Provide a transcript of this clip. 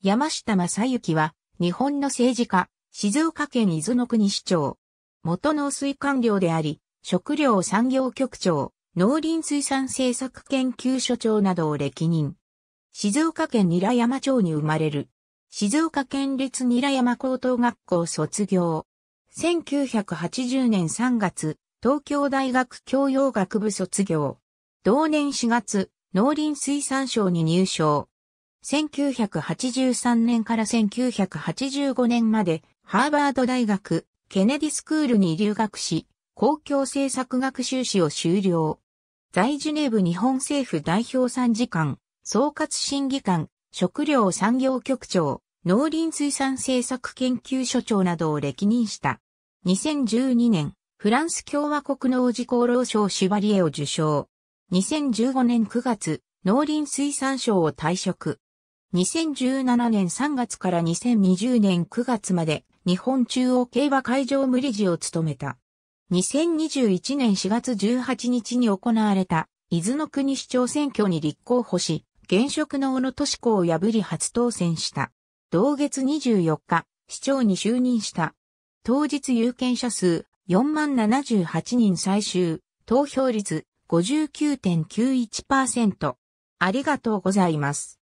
山下正幸は、日本の政治家、静岡県伊豆の国市長。元農水官僚であり、食料産業局長、農林水産政策研究所長などを歴任。静岡県韮山町に生まれる。静岡県立韮山高等学校卒業。1980年3月、東京大学教養学部卒業。同年4月、農林水産省に入省。1983年から1985年までハーバード大学ケネディスクールに留学し、公共政策学修士を修了。在ジュネーブ日本政府代表参事官、総括審議官、食料産業局長、農林水産政策研究所長などを歴任した。2012年、フランス共和国農事功労賞シュバリエを受賞。2015年9月、農林水産省を退職。2017年3月から2020年9月まで日本中央競馬会場無理事を務めた。2021年4月18日に行われた伊豆の国市長選挙に立候補し、現職の小野敏子を破り初当選した。同月24日、市長に就任した。当日有権者数4万78人最終、投票率59.91%。ありがとうございます。